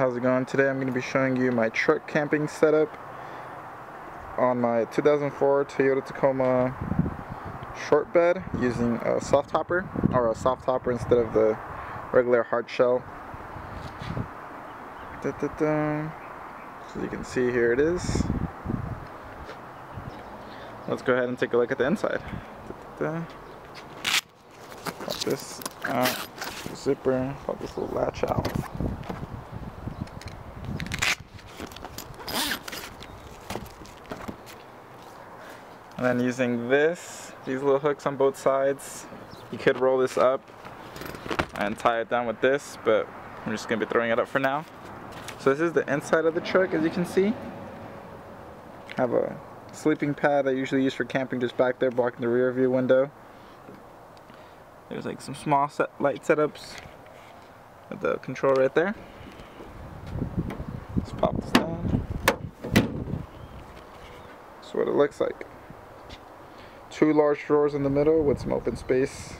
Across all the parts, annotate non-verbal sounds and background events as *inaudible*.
how's it going? Today I'm going to be showing you my truck camping setup on my 2004 Toyota Tacoma short bed using a soft topper or a soft topper instead of the regular hard shell. Da, da, da. So you can see here it is. Let's go ahead and take a look at the inside. Pop this out, zipper, pop this little latch out. And then using this, these little hooks on both sides, you could roll this up and tie it down with this, but I'm just gonna be throwing it up for now. So this is the inside of the truck, as you can see. Have a sleeping pad I usually use for camping just back there blocking the rear view window. There's like some small set light setups with the control right there. Let's pop this down. That's what it looks like two large drawers in the middle with some open space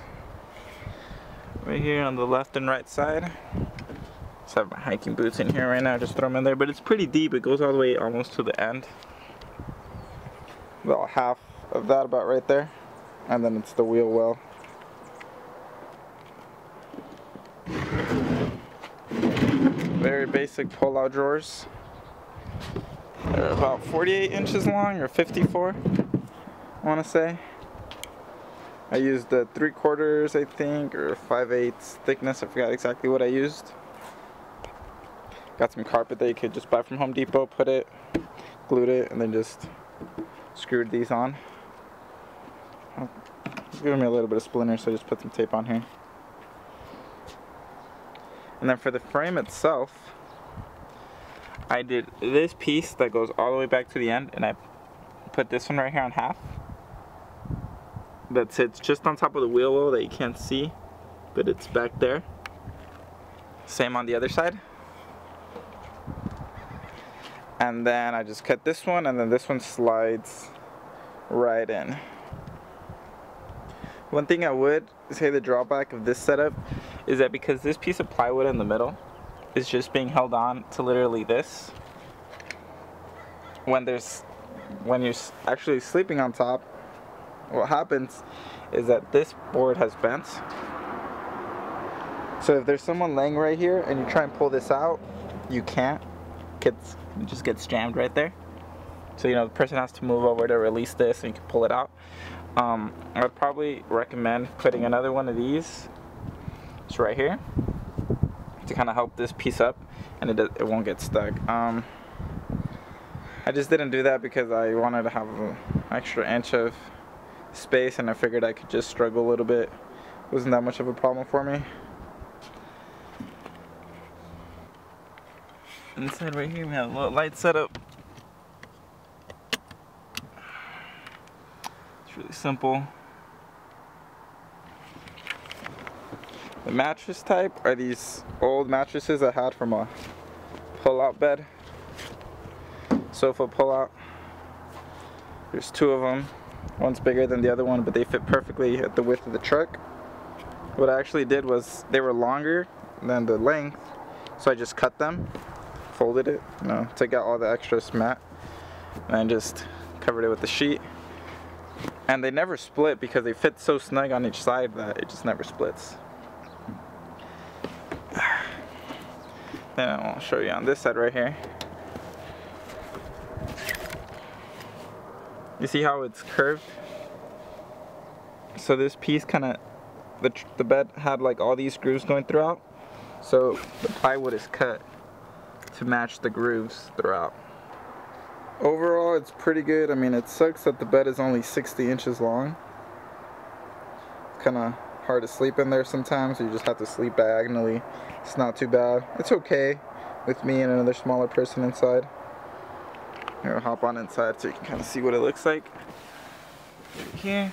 right here on the left and right side. Just have my hiking boots in here right now, just throw them in there, but it's pretty deep. It goes all the way almost to the end. About half of that about right there. And then it's the wheel well. Very basic pull-out drawers. They're about 48 inches long or 54. I want to say. I used the 3 quarters I think or 5 eighths thickness, I forgot exactly what I used. Got some carpet that you could just buy from Home Depot, put it, glued it, and then just screwed these on. It's giving me a little bit of splinter so I just put some tape on here. And then for the frame itself, I did this piece that goes all the way back to the end and I put this one right here on half that sits just on top of the wheel well that you can't see, but it's back there. Same on the other side. And then I just cut this one and then this one slides right in. One thing I would say the drawback of this setup is that because this piece of plywood in the middle is just being held on to literally this, when there's when you're actually sleeping on top, what happens is that this board has bent. So if there's someone laying right here and you try and pull this out, you can't. It just gets jammed right there. So you know the person has to move over to release this and you can pull it out. Um, I would probably recommend putting another one of these. It's right here to kind of help this piece up and it, it won't get stuck. Um, I just didn't do that because I wanted to have an extra inch of space and I figured I could just struggle a little bit. It wasn't that much of a problem for me. Inside right here we have a little light setup. It's really simple. The mattress type are these old mattresses I had from a pull-out bed. Sofa pull-out. There's two of them. One's bigger than the other one, but they fit perfectly at the width of the truck. What I actually did was they were longer than the length, so I just cut them, folded it, you know, took out all the extra mat, and just covered it with the sheet. And they never split because they fit so snug on each side that it just never splits. *sighs* Then I'll show you on this side right here. You see how it's curved? So this piece kind of, the, the bed had like all these grooves going throughout. So the plywood is cut to match the grooves throughout. Overall, it's pretty good. I mean, it sucks that the bed is only 60 inches long. Kind of hard to sleep in there sometimes. So you just have to sleep diagonally. It's not too bad. It's okay with me and another smaller person inside. Here, I'll hop on inside so you can kind of see what it looks like. Here.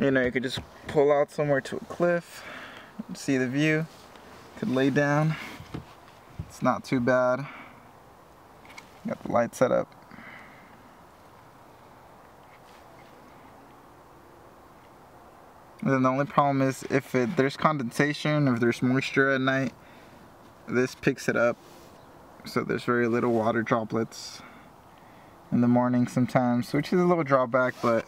You know, you could just pull out somewhere to a cliff, see the view. Could lay down. It's not too bad. Got the light set up. And then the only problem is if it, there's condensation, if there's moisture at night, this picks it up. So there's very little water droplets in the morning sometimes, which is a little drawback, but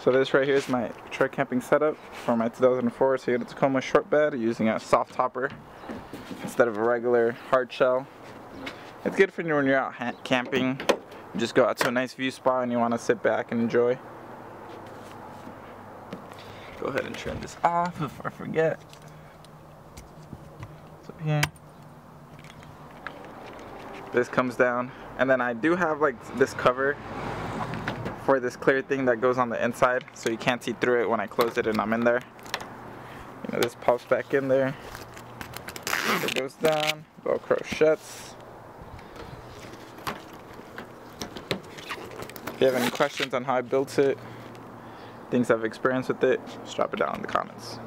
so this right here is my truck camping setup for my 2004 Toyota Tacoma short bed using a soft topper instead of a regular hard shell. It's good for when you're out camping. You just go out to a nice view spot and you want to sit back and enjoy. Go ahead and turn this off before I forget. Here. This comes down. And then I do have like this cover for this clear thing that goes on the inside so you can't see through it when I close it and I'm in there. You know, this pops back in there. It goes down, Velcro shuts. If you have any questions on how I built it, things I've experienced with it, just drop it down in the comments.